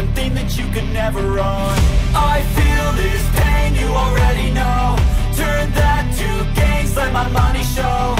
something that you could never own. I feel this pain, you already know. Turn that to gains, let my money show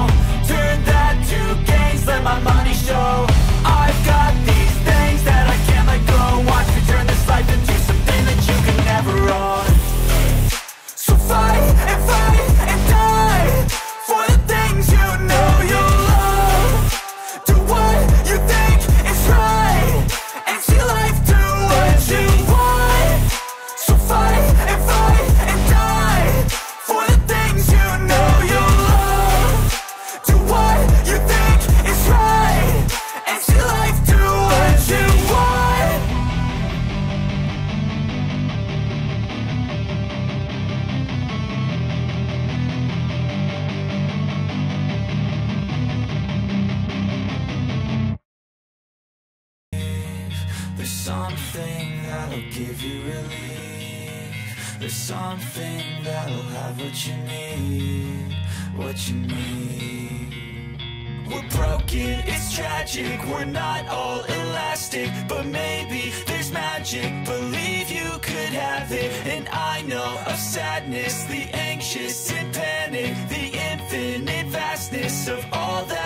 something that'll give you relief. There's something that'll have what you need What you need. We're broken, it's tragic We're not all elastic But maybe there's magic. Believe you could have it And I know of sadness The anxious and panic The infinite vastness Of all that